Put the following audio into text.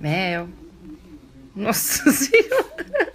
Mel. Nossa Senhora.